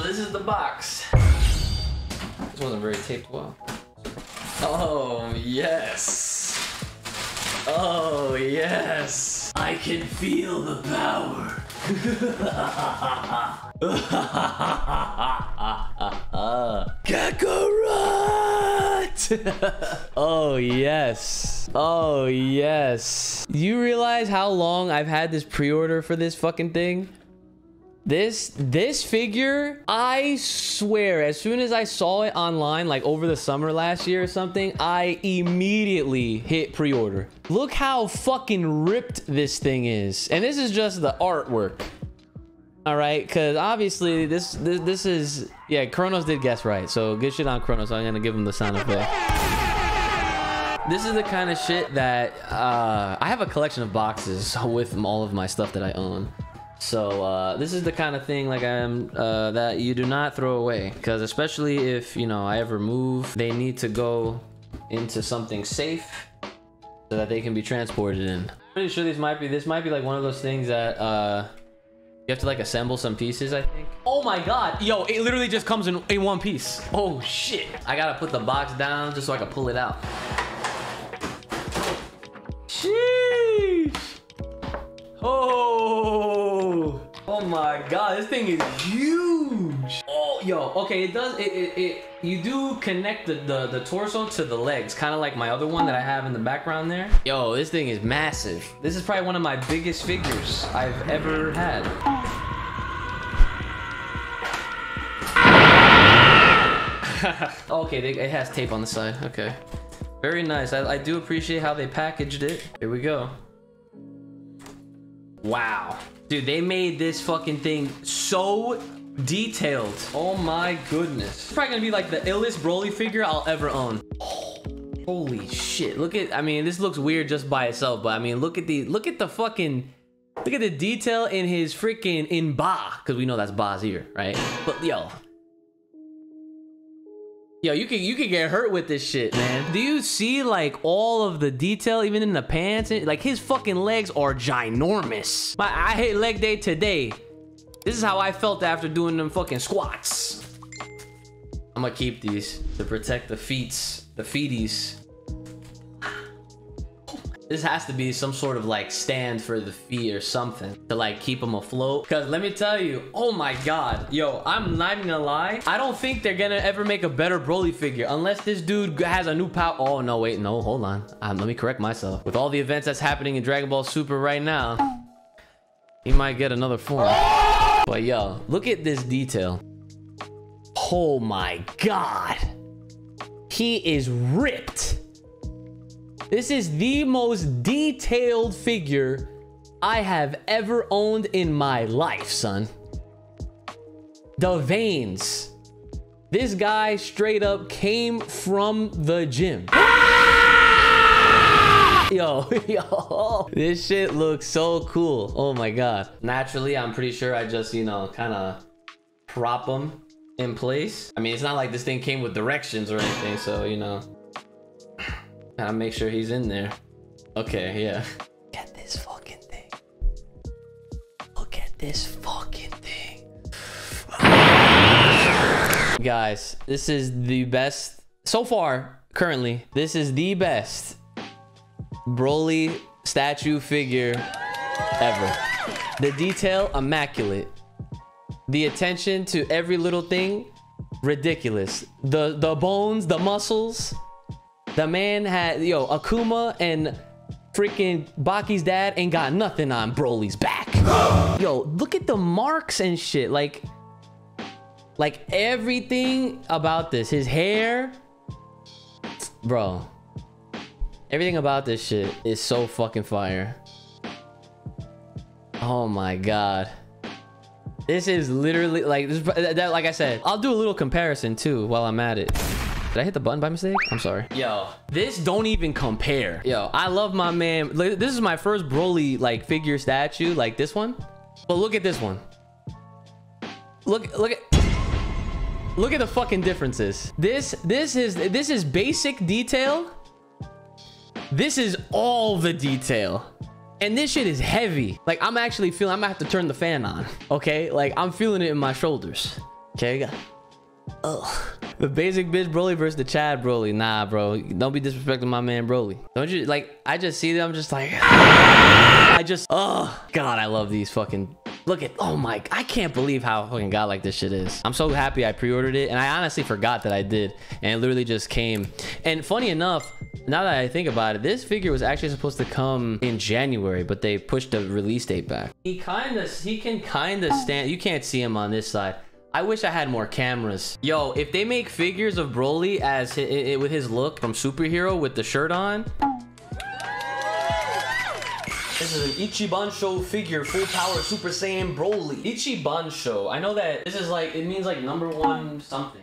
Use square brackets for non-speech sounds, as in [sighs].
so this is the box. This wasn't very taped well. Oh, yes. Oh, yes. I can feel the power. [laughs] Kakarot! [laughs] oh, yes. Oh, yes. You realize how long I've had this pre-order for this fucking thing? This this figure, I swear, as soon as I saw it online, like over the summer last year or something, I immediately hit pre-order. Look how fucking ripped this thing is. And this is just the artwork. All right, because obviously this, this this is yeah. Kronos did guess right, so good shit on Kronos. I'm gonna give him the sound effect. This is the kind of shit that uh, I have a collection of boxes [laughs] with all of my stuff that I own. So uh, this is the kind of thing like I'm uh, that you do not throw away because especially if you know I ever move, they need to go into something safe so that they can be transported in. I'm pretty sure this might be this might be like one of those things that uh, you have to like assemble some pieces. I think. Oh my god, yo, it literally just comes in in one piece. Oh shit! I gotta put the box down just so I can pull it out. Sheesh. Oh, oh my god, this thing is huge. Oh, yo, okay, it does, it, it, it you do connect the, the, the torso to the legs, kind of like my other one that I have in the background there. Yo, this thing is massive. This is probably one of my biggest figures I've ever had. [laughs] okay, they, it has tape on the side, okay. Very nice, I, I do appreciate how they packaged it. Here we go. Wow. Dude, they made this fucking thing so detailed. Oh my goodness. It's probably gonna be like the illest Broly figure I'll ever own. holy shit. Look at, I mean, this looks weird just by itself, but I mean, look at the, look at the fucking, look at the detail in his freaking, in Ba, because we know that's Ba's ear, right? But yo, Yo, you can you can get hurt with this shit, man. Do you see like all of the detail, even in the pants? Like his fucking legs are ginormous. My, I hit leg day today. This is how I felt after doing them fucking squats. I'm gonna keep these to protect the feets, the feeties. This has to be some sort of like stand for the feet or something to like keep them afloat. Cause let me tell you, oh my God, yo, I'm not even gonna lie. I don't think they're gonna ever make a better Broly figure unless this dude has a new power. Oh no, wait, no, hold on. Um, let me correct myself. With all the events that's happening in Dragon Ball Super right now, he might get another form. But yo, look at this detail. Oh my God. He is ripped. This is the most detailed figure I have ever owned in my life, son. The veins. This guy straight up came from the gym. Ah! Yo, [laughs] yo, this shit looks so cool. Oh my God. Naturally, I'm pretty sure I just, you know, kind of prop them in place. I mean, it's not like this thing came with directions or anything, so, you know. Gotta make sure he's in there. Okay, yeah. Get this fucking thing. Look at this fucking thing. [sighs] Guys, this is the best so far, currently. This is the best Broly statue figure ever. The detail, immaculate. The attention to every little thing, ridiculous. The the bones, the muscles, the man had, yo, Akuma and freaking Baki's dad ain't got nothing on Broly's back. [gasps] yo, look at the marks and shit. Like, like everything about this. His hair. Bro. Everything about this shit is so fucking fire. Oh my god. This is literally like this that like I said, I'll do a little comparison too while I'm at it. Did I hit the button by mistake? I'm sorry. Yo, this don't even compare. Yo, I love my man. This is my first Broly like figure statue, like this one. But look at this one. Look, look at, look at the fucking differences. This, this is, this is basic detail. This is all the detail. And this shit is heavy. Like I'm actually feeling, I'm gonna have to turn the fan on. Okay, like I'm feeling it in my shoulders. Okay, Oh. The basic bitch Broly versus the Chad Broly. Nah, bro. Don't be disrespecting my man Broly. Don't you like I just see them just like [sighs] I just oh god, I love these fucking Look at oh my I can't believe how fucking god like this shit is. I'm so happy I pre-ordered it and I honestly forgot that I did and it literally just came. And funny enough, now that I think about it, this figure was actually supposed to come in January, but they pushed the release date back. He kind of he can kind of stand you can't see him on this side. I wish I had more cameras. Yo, if they make figures of Broly as hi with his look from superhero with the shirt on. This is an Ichibansho figure, full power Super Saiyan Broly. Ichibansho. I know that this is like, it means like number one something.